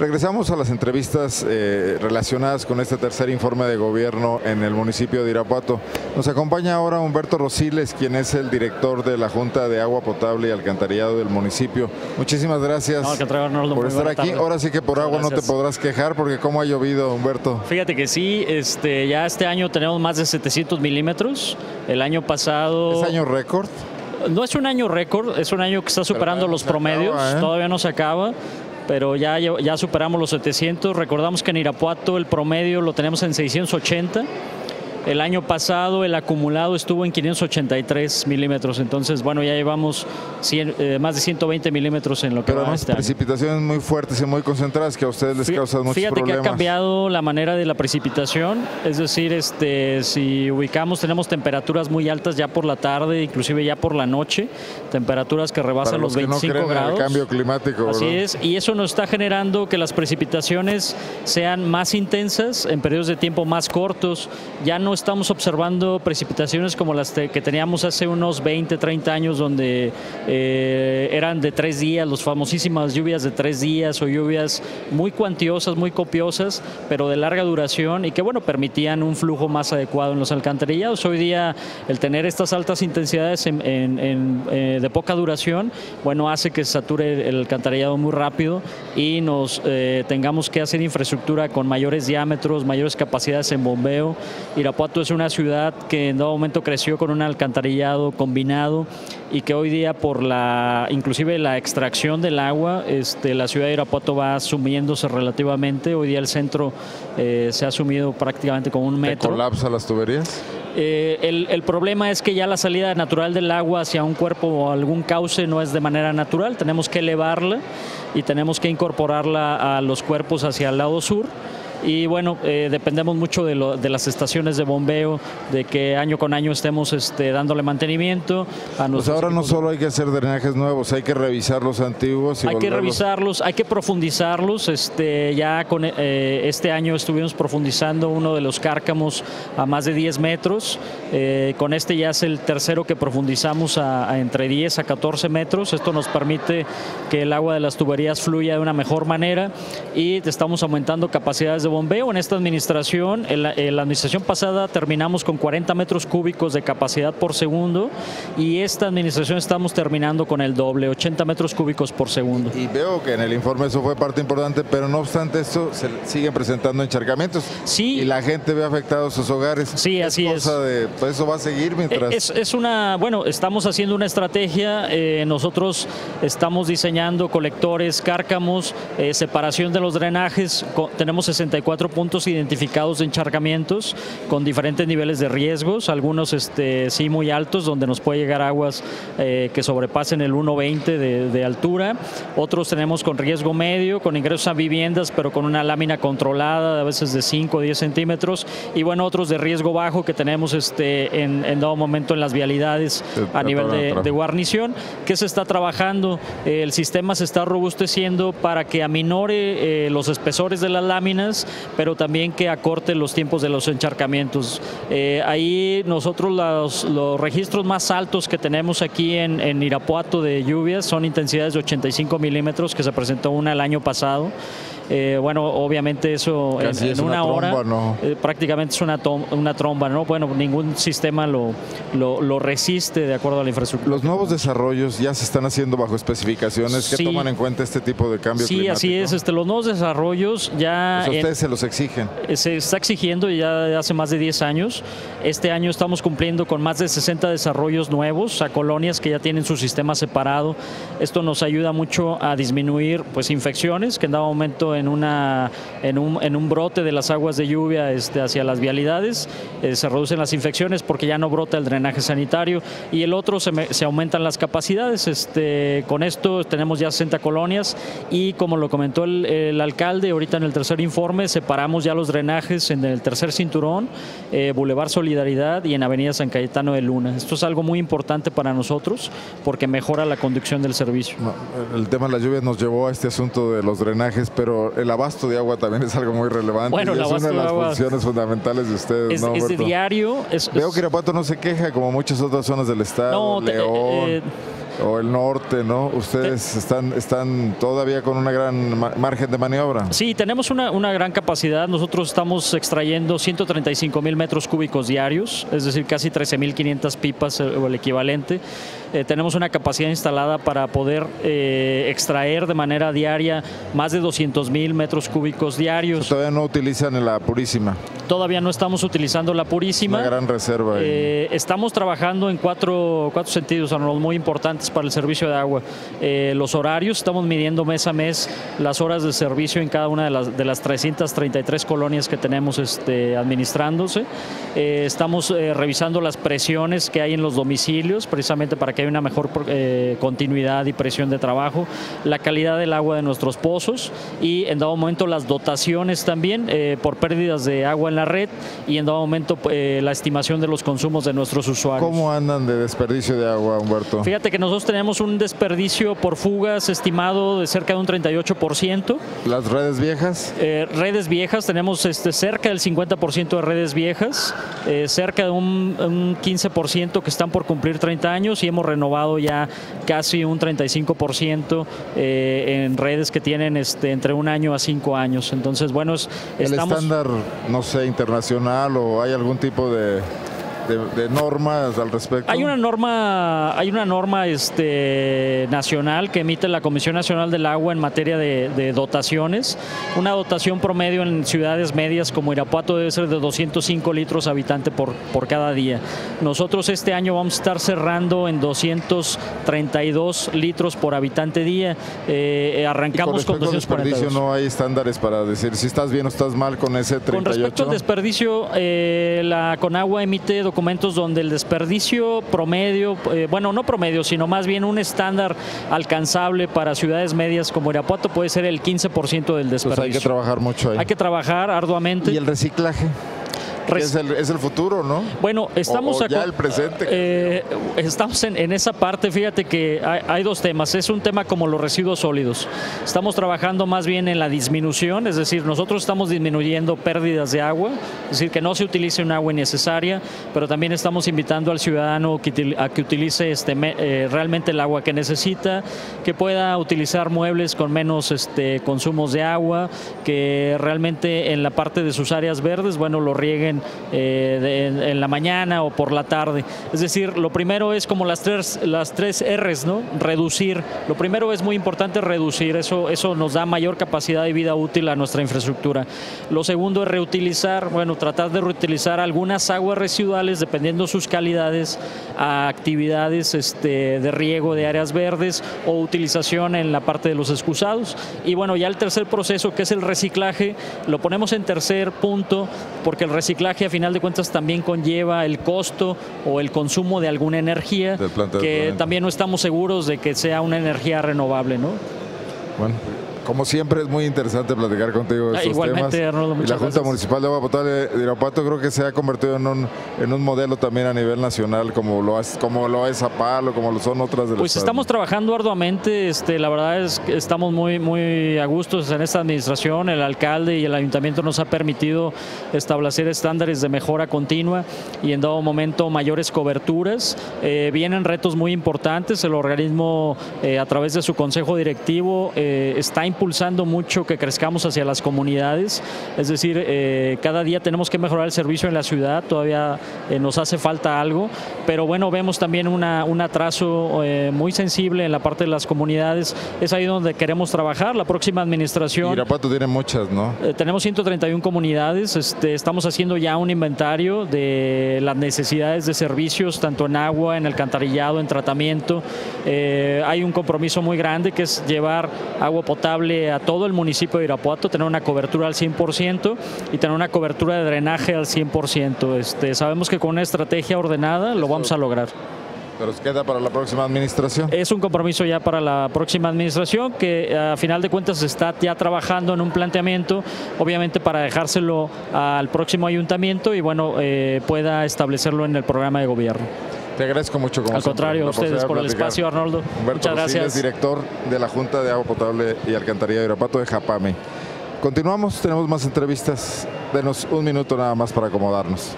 Regresamos a las entrevistas eh, relacionadas con este tercer informe de gobierno en el municipio de Irapuato. Nos acompaña ahora Humberto Rosiles, quien es el director de la Junta de Agua Potable y Alcantarillado del municipio. Muchísimas gracias no, por estar aquí. Ahora sí que por agua no te podrás quejar porque cómo ha llovido, Humberto. Fíjate que sí, este, ya este año tenemos más de 700 milímetros. El año pasado... ¿Es año récord? No es un año récord, es un año que está superando los promedios, ¿eh? todavía no se acaba pero ya, ya superamos los 700. Recordamos que en Irapuato el promedio lo tenemos en 680 el año pasado el acumulado estuvo en 583 milímetros, entonces bueno, ya llevamos eh, más de 120 milímetros en lo que Pero va este precipitaciones muy fuertes y muy concentradas que a ustedes les causan muchos problemas. Fíjate que ha cambiado la manera de la precipitación, es decir, este, si ubicamos tenemos temperaturas muy altas ya por la tarde, inclusive ya por la noche, temperaturas que rebasan los, 25 grados. el cambio climático. Así es, y eso nos está generando que las precipitaciones sean más intensas en periodos de tiempo más cortos, ya no estamos observando precipitaciones como las que teníamos hace unos 20, 30 años, donde eh, eran de tres días, las famosísimas lluvias de tres días o lluvias muy cuantiosas, muy copiosas, pero de larga duración y que, bueno, permitían un flujo más adecuado en los alcantarillados. Hoy día, el tener estas altas intensidades eh, de poca duración, bueno, hace que sature el alcantarillado muy rápido y nos eh, tengamos que hacer infraestructura con mayores diámetros, mayores capacidades en bombeo. Irapuato es una ciudad que en todo momento creció con un alcantarillado combinado y que hoy día por la inclusive la extracción del agua, este, la ciudad de Irapuato va sumiéndose relativamente. Hoy día el centro eh, se ha sumido prácticamente con un metro. ¿Colapsa las tuberías? Eh, el, problema es que ya la salida natural del agua hacia un cuerpo o algún cauce no es de manera natural, tenemos que elevarla y tenemos que incorporarla a los cuerpos hacia el lado sur y bueno, eh, dependemos mucho de, lo, de, las estaciones de bombeo, de que año con año estemos este, dándole mantenimiento. A pues ahora no solo hay que hacer drenajes nuevos, hay que revisar los antiguos. Y hay que revisarlos, hay que profundizarlos. Este, ya con eh, este año estuvimos profundizando uno de los cárcamos a más de 10 metros. Eh, con este ya es el tercero que profundizamos a, entre 10 a 14 metros. Esto nos permite que el agua de las tuberías fluya de una mejor manera y estamos aumentando capacidades de bombeo en esta administración. En la, administración pasada terminamos con 40 metros cúbicos de capacidad por segundo y esta administración estamos terminando con el doble, 80 metros cúbicos por segundo. Y veo que en el informe eso fue parte importante, pero no obstante esto se siguen presentando encharcamientos. Sí. Y la gente ve afectados sus hogares. Sí, así es. De, pues eso va a seguir mientras... Es, es, una, bueno, estamos haciendo una estrategia, eh, nosotros estamos diseñando colectores, cárcamos, eh, separación de los drenajes, tenemos 60 cuatro puntos identificados de encharcamientos con diferentes niveles de riesgos, algunos este, sí muy altos, donde nos puede llegar aguas eh, que sobrepasen el 1,20 de, altura. Otros tenemos con riesgo medio, con ingresos a viviendas, pero con una lámina controlada, a veces de 5 o 10 centímetros. Y bueno, otros de riesgo bajo que tenemos este, en, en dado momento en las vialidades a nivel de, guarnición, que se está trabajando. el sistema se está robusteciendo para que aminore eh, los espesores de las láminas pero también que acorte los tiempos de los encharcamientos. Eh, ahí nosotros los, registros más altos que tenemos aquí en, en Irapuato de lluvias son intensidades de 85 milímetros, que se presentó una el año pasado. Eh, bueno, obviamente eso en, una, hora eh, prácticamente es una, una tromba, ¿no? Bueno, ningún sistema lo, lo, resiste de acuerdo a la infraestructura. Los nuevos desarrollos ya se están haciendo bajo especificaciones que toman en cuenta este tipo de cambios Sí, así es. Este, los nuevos desarrollos ya... Pues ustedes se los exigen. Eh, se está exigiendo ya hace más de 10 años. Este año estamos cumpliendo con más de 60 desarrollos nuevos a colonias que ya tienen su sistema separado. Esto nos ayuda mucho a disminuir pues infecciones que en dado momento en, una, en, un, en un brote de las aguas de lluvia este, hacia las vialidades, eh, se reducen las infecciones porque ya no brota el drenaje sanitario y el otro se, se aumentan las capacidades. Este, con esto tenemos ya 60 colonias y como lo comentó el, el, alcalde ahorita en el tercer informe, separamos ya los drenajes en el tercer cinturón, eh, Boulevard Solidaridad y en Avenida San Cayetano de Luna. Esto es algo muy importante para nosotros porque mejora la conducción del servicio. el tema de las lluvias nos llevó a este asunto de los drenajes, pero el abasto de agua también es algo muy relevante. Bueno, es una de las funciones fundamentales de ustedes. Es, ¿no, es de diario. Veo que Irapuato no se queja como muchas otras zonas del estado. No, León. Eh, o el norte, ¿no? Ustedes están, están todavía con una gran margen de maniobra. Sí, tenemos una, una gran capacidad. Nosotros estamos extrayendo 135 mil metros cúbicos diarios, es decir, casi 13.500 pipas o el equivalente. Eh, tenemos una capacidad instalada para poder eh, extraer de manera diaria más de 200 mil metros cúbicos diarios. todavía no utilizan la purísima. Todavía no estamos utilizando la purísima. Una gran reserva. Eh, estamos trabajando en cuatro, cuatro sentidos, muy importantes para el servicio de agua. los horarios, estamos midiendo mes a mes las horas de servicio en cada una de las, de las 333 colonias que tenemos este, administrándose. estamos revisando las presiones que hay en los domicilios, precisamente para que hay una mejor eh, continuidad y presión de trabajo, la calidad del agua de nuestros pozos y en dado momento las dotaciones también eh, por pérdidas de agua en la red y en dado momento eh, la estimación de los consumos de nuestros usuarios. ¿Cómo andan de desperdicio de agua, Humberto? Fíjate que nosotros tenemos un desperdicio por fugas estimado de cerca de un 38%. ¿Las redes viejas? redes viejas, tenemos este, cerca del 50% de redes viejas, cerca de un, un 15% que están por cumplir 30 años y hemos renovado ya casi un 35% eh, en redes que tienen este, entre un año a cinco años. Entonces, bueno, es, ¿El estándar, no sé, internacional o hay algún tipo de de, normas al respecto? Hay una norma, hay una norma este, nacional que emite la Comisión Nacional del Agua en materia de, dotaciones. Una dotación promedio en ciudades medias como Irapuato debe ser de 205 litros habitante por, por cada día. Nosotros este año vamos a estar cerrando en 232 litros por habitante día. Eh, arrancamos con, con desperdicio no hay estándares para decir si estás bien o estás mal con ese 38. Con respecto al desperdicio, eh, la Conagua emite documentos donde el desperdicio promedio, eh, bueno, no promedio, sino más bien un estándar alcanzable para ciudades medias como Irapuato puede ser el 15% del desperdicio. Pues hay que trabajar mucho ahí. Hay que trabajar arduamente. ¿Y el reciclaje? Es el, futuro, ¿no? Bueno, estamos... ya el presente. Eh, estamos en, esa parte, fíjate que hay, dos temas. Es un tema como los residuos sólidos. Estamos trabajando más bien en la disminución, es decir, nosotros estamos disminuyendo pérdidas de agua, es decir, que no se utilice un agua innecesaria, pero también estamos invitando al ciudadano a que utilice este, eh, realmente el agua que necesita, que pueda utilizar muebles con menos este, consumos de agua, que realmente en la parte de sus áreas verdes, bueno, lo rieguen eh, en, la mañana o por la tarde. Es decir, lo primero es como las tres, las tres R's, ¿no? Reducir. Lo primero es muy importante reducir, eso, eso nos da mayor capacidad de vida útil a nuestra infraestructura. Lo segundo es reutilizar, bueno, tratar de reutilizar algunas aguas residuales, dependiendo sus calidades, a actividades este, de riego de áreas verdes o utilización en la parte de los excusados. Y bueno, ya el tercer proceso, que es el reciclaje, lo ponemos en tercer punto, porque el reciclaje a final de cuentas también conlleva el costo o el consumo de alguna energía que también no estamos seguros de que sea una energía renovable, ¿no? Bueno, como siempre es muy interesante platicar contigo de ah, estos temas. y la Junta Municipal de Agua Potable de Irapuato creo que se ha convertido en un, en un modelo también a nivel nacional, como lo, es, como lo es Zapalo, como lo son otras de las Pues estamos trabajando arduamente, este, la verdad es que estamos muy, muy a gusto en esta administración, el alcalde y el ayuntamiento nos ha permitido establecer estándares de mejora continua y en dado momento mayores coberturas. Eh, vienen retos muy importantes, el organismo eh, a través de su consejo directivo eh, está impulsando mucho que crezcamos hacia las comunidades, es decir, eh, cada día tenemos que mejorar el servicio en la ciudad, todavía eh, nos hace falta algo, pero bueno, vemos también una, un atraso eh, muy sensible en la parte de las comunidades, es ahí donde queremos trabajar, la próxima administración... Irapuato tiene muchas, ¿no? tenemos 131 comunidades, este, estamos haciendo ya un inventario de las necesidades de servicios, tanto en agua, en alcantarillado, en tratamiento, hay un compromiso muy grande que es llevar agua potable a todo el municipio de Irapuato, tener una cobertura al 100% y tener una cobertura de drenaje al 100%. Este, sabemos que con una estrategia ordenada lo vamos a lograr. Pero queda para la próxima administración. Es un compromiso ya para la próxima administración que a final de cuentas está ya trabajando en un planteamiento, obviamente para dejárselo al próximo ayuntamiento y bueno, eh, pueda establecerlo en el programa de gobierno. Te agradezco mucho. Como Al contrario, a ustedes por el espacio, Arnoldo. Muchas gracias. director de la Junta de Agua Potable y Alcantarilla de Irapato de Japame. Continuamos, tenemos más entrevistas. Denos un minuto nada más para acomodarnos.